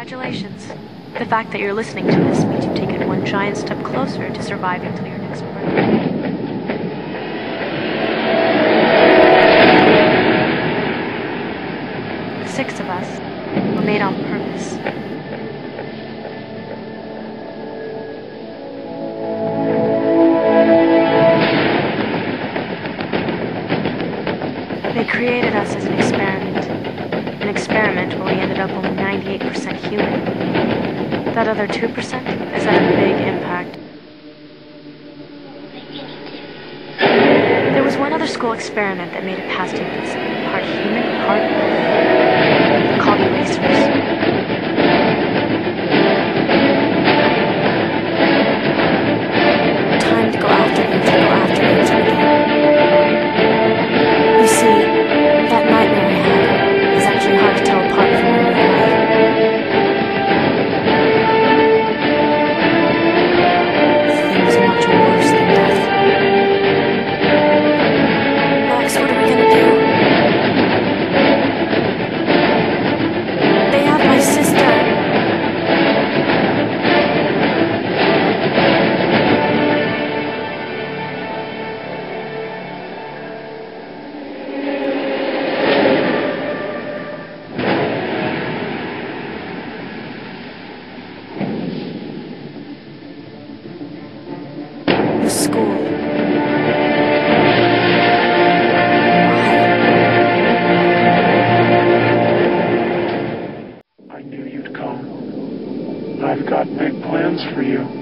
Congratulations. The fact that you're listening to this means you've taken one giant step closer to surviving till your next birthday. Six of us were made on purpose. They created us as an experiment. 98% human. That other 2% has had a big impact. There was one other school experiment that made it past infancy. Part human, part I've got big plans for you.